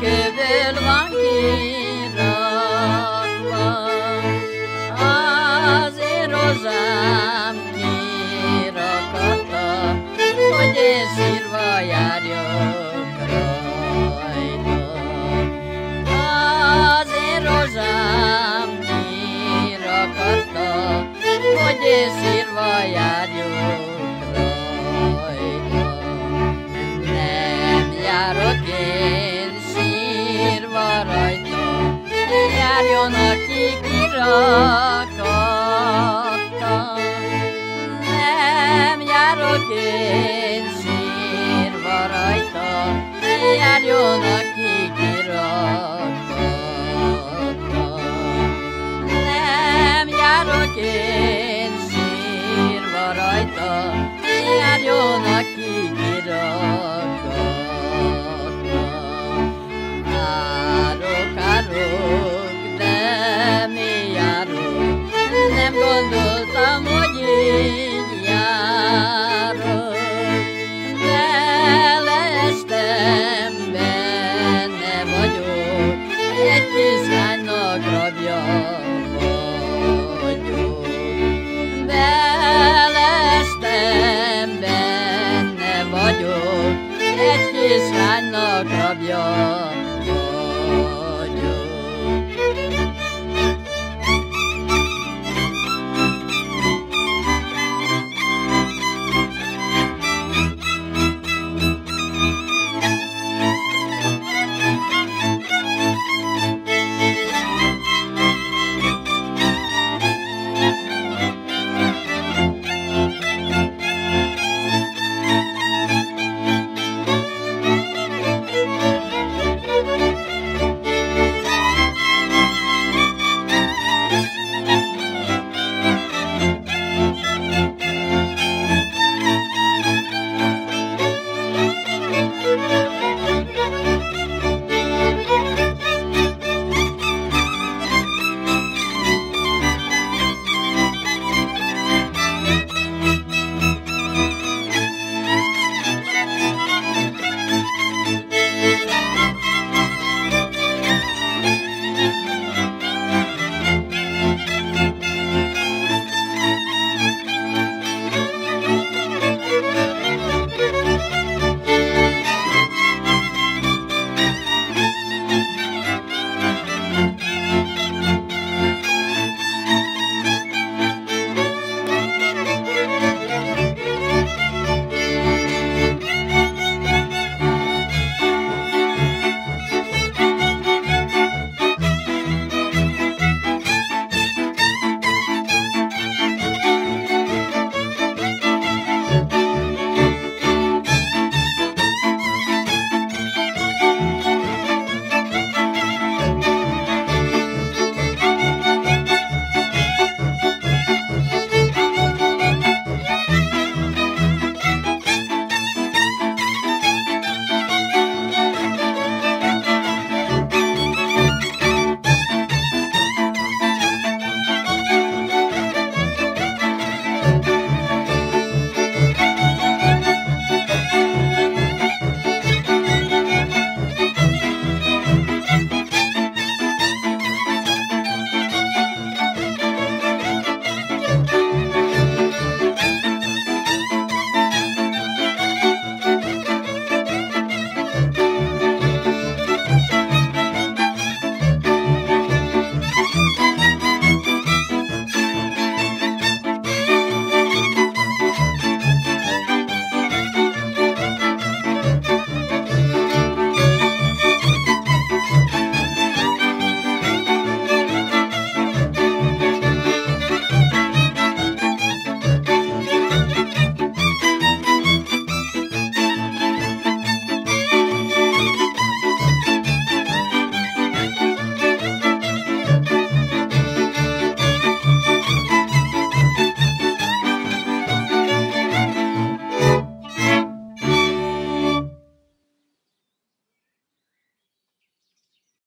kövül van kirakva. Az én rozsám kirakatta, hogy én sírva járjak rajta. Az én rozsám kirakatta, hogy én sírva járjak kirakatta. Nem járok én sírva rajta, járjon, aki kirakatta. Nem járok én sírva rajta, járjon, Krishna Nagavya